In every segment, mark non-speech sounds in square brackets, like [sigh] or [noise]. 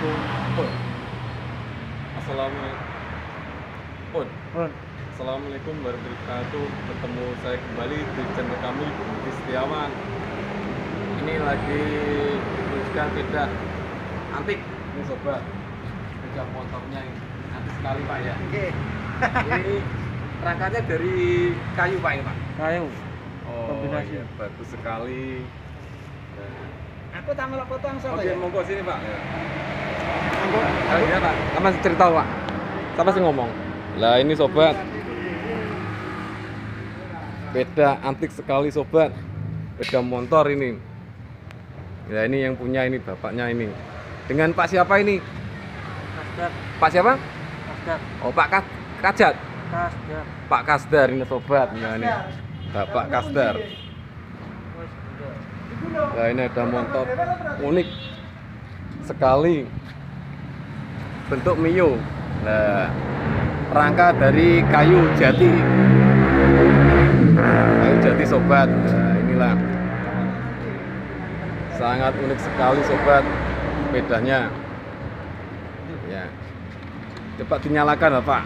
Pun. Assalamualaikum. Pun. Pun. Assalamualaikum warahmatullahi wabarakatuh. Ketemu saya kembali di channel kami Budi Setiawan. Ini lagi menunjukkan beda antik. Ini sobat. Beda motornya ini. Antik sekali Pak ya. Oke. Ini rangkanya dari kayu Pak ini Pak. Kayu. Oh, Kombinasi. iya, bagus sekali. Nah, Aku tak melok potong sama Oke, ya. monggo sini Pak. Ya. Pak. Sama cerita Pak. Siapa sih ngomong? Lah ini sobat. Beda antik sekali sobat. Beda motor ini. Ya ini yang punya ini bapaknya ini. Dengan Pak siapa ini? Kasdar. Pak siapa? Kasdar. Oh Pak Ka- Kajat. Kasdar. Pak Kasdar ini sobat. Nah ini. Bapak Kasdar. Nah ini ada motor unik sekali bentuk Mio. Nah, rangka dari kayu jati. Kayu jati sobat. Nah, inilah sangat unik sekali sobat sepedanya. Ya. Cepat dinyalakan Bapak.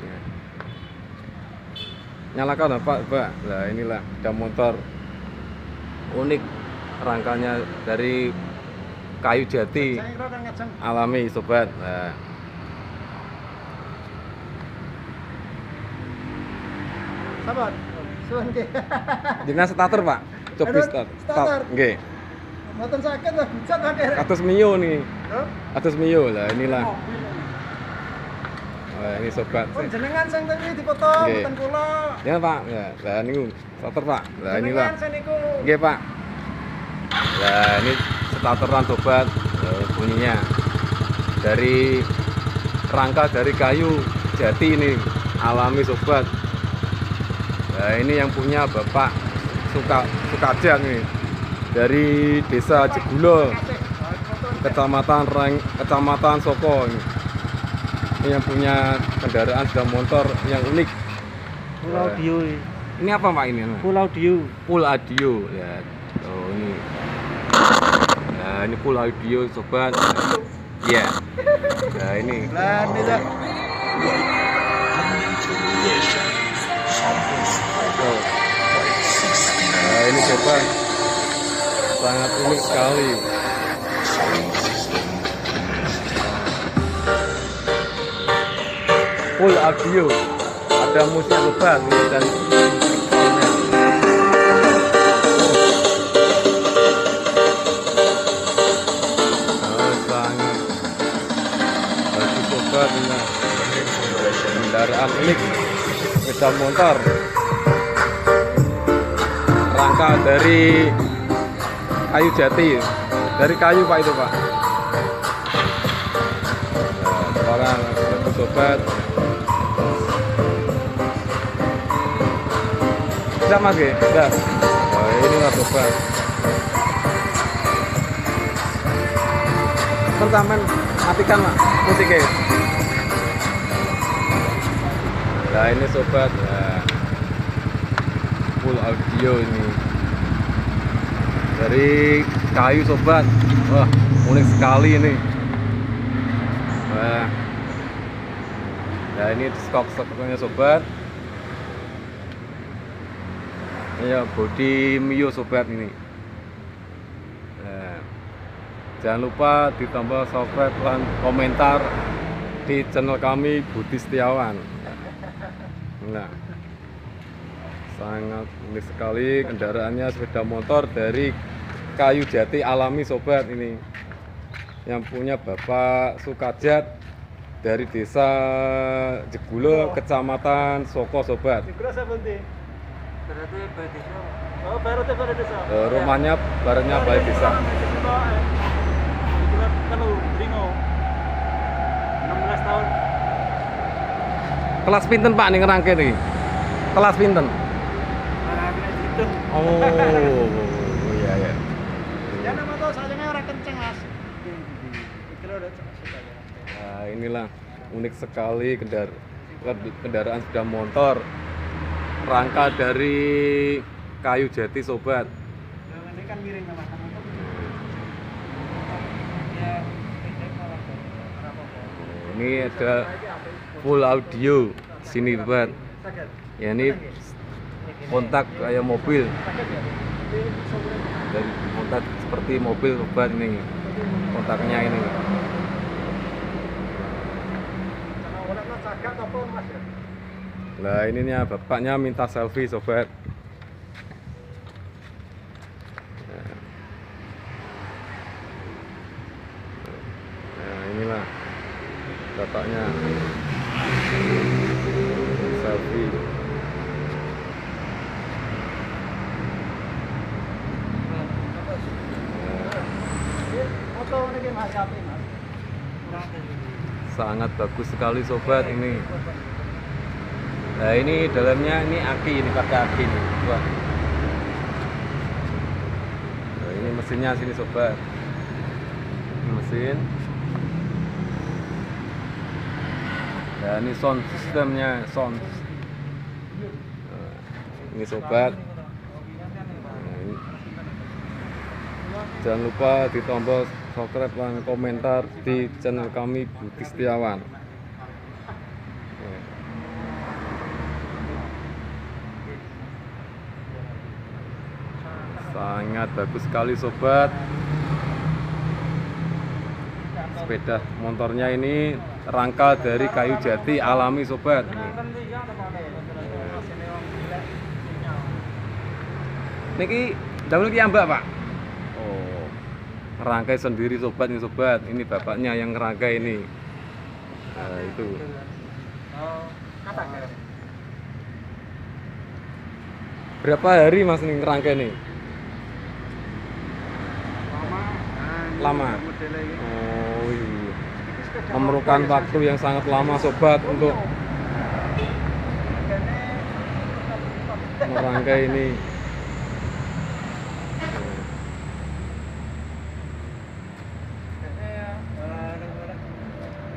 Ya. Nyalakan Bapak, Pak. Nah, inilah ada motor unik rangkanya dari kayu jati alami sobat nah, Sabar. Suwun ki. [laughs] dengan starter pak coba starter. start nggih Mboten sakit lah. Cat akhir. atas mio nih Hah? atas mio lah inilah Wah, ini sobat Pun jenengan sing tadi dipotong mboten kula. ya pak ya lah ini starter pak lah inilah Jenengan sing niku. Oke pak Nah ini starteran sobat Eh, bunyinya dari rangka dari kayu jati ini alami sobat Nah ini yang punya bapak suka Sukajang nih dari desa Jegulo kecamatan Reng, kecamatan Soko ini. ini yang punya kendaraan sepeda motor yang unik Pulau Nah. Dio. ini apa pak ini Pulau Dio. full audio ya oh ini nah ini full audio sobat. Ya nah ini. Lah ini nah ini sobat. Sangat unik sekali. Full audio. Ada musik sobat dan sepeda motor rangka dari kayu jati. Dari kayu pak itu pak. Nah, sekarang bagus sobat bisa mas Ge? bisa. Oh, ini lah sobat pertama matikan lah musiknya nah ini sobat nah, full audio ini. Dari kayu sobat. Wah unik sekali ini. Nah, nah ini stok stoknya sobat. Ya body Mio sobat ini. Nah, jangan lupa ditambah subscribe dan komentar di channel kami Budi Setiawan nah sangat unik sekali kendaraannya sepeda motor dari kayu jati alami sobat ini. Yang punya Bapak Sukajat dari desa Jegulo kecamatan Soko sobat. Dikira seperti. Berarti berarti Kelas pinten Pak nih ngerangke nih. Kelas pinten? Oh, iya ya. Ya nama tuh sajane orang kenceng, Mas. Nah, inilah unik sekali kendar kendaraan sudah motor rangka dari kayu jati sobat nah, kan ini ada full audio sini sobat ya ini kontak kayak mobil. Dan kontak seperti mobil sobat ini. Kontaknya ini. Nah ininya bapaknya minta selfie sobat Nah inilah bapaknya selfie Nah, Foto ini mas, api mas. Kurang dari sangat bagus sekali sobat ini. Nah ini dalamnya ini aki ini pakai aki nih Wah. Nah, ini mesinnya sini sobat. Ini mesin. Nah ini sound sistemnya sound. Nah, ini sobat. Nah, ini. Jangan lupa di tombol subscribe dan komentar di channel kami Budi Setiawan. Sangat bagus sekali sobat. Sepeda motornya ini rangka dari kayu jati alami sobat. Niki dahulu ki ambak pak. Ngerangkai sendiri sobat nih sobat. Ini bapaknya yang ngerangkai ini. Nah, itu. Berapa hari mas nih ngerangkai nih? Lama. Oh iya. Memerlukan waktu yang sangat lama sobat untuk merangkai ini.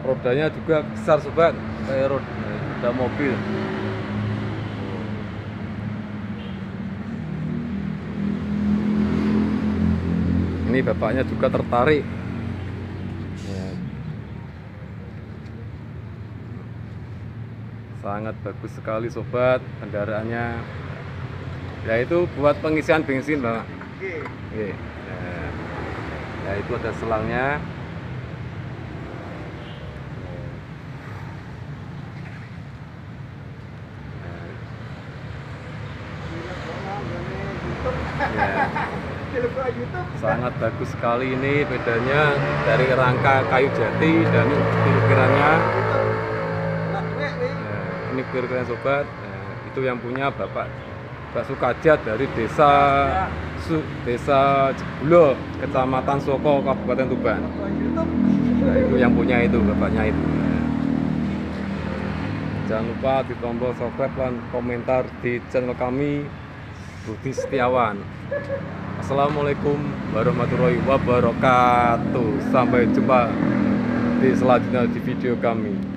Rodanya juga besar sobat, kayak roda, roda mobil. Ini bapaknya juga tertarik. Ya. Sangat bagus sekali sobat kendaraannya. Ya itu buat pengisian bensin, Pak. Oke. Nah, ya itu ada selangnya. Ya. YouTube. Sangat bagus sekali ini bedanya dari rangka kayu jati dan kira-kiranya Nah, ini kira-kiranya sobat Nah, itu yang punya Bapak Pak Sukajat dari desa Su, desa Jebulo, Kecamatan Soko, Kabupaten Tuban. Nah, itu yang punya itu bapaknya itu. Nah. Jangan lupa di tombol subscribe dan komentar di channel kami Budi Setiawan. Assalamualaikum warahmatullahi wabarakatuh. Sampai jumpa di selanjutnya di video kami.